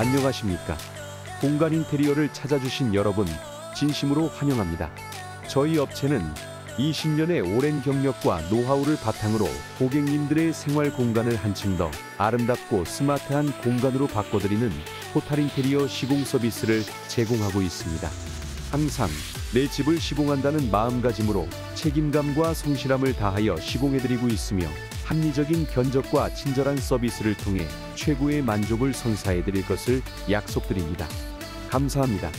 안녕하십니까? 공간 인테리어를 찾아주신 여러분 진심으로 환영합니다. 저희 업체는 20년의 오랜 경력과 노하우를 바탕으로 고객님들의 생활 공간을 한층 더 아름답고 스마트한 공간으로 바꿔드리는 토탈 인테리어 시공 서비스를 제공하고 있습니다. 항상 내 집을 시공한다는 마음가짐으로 책임감과 성실함을 다하여 시공해드리고 있으며 합리적인 견적과 친절한 서비스를 통해 최고의 만족을 선사해 드릴 것을 약속드립니다. 감사합니다.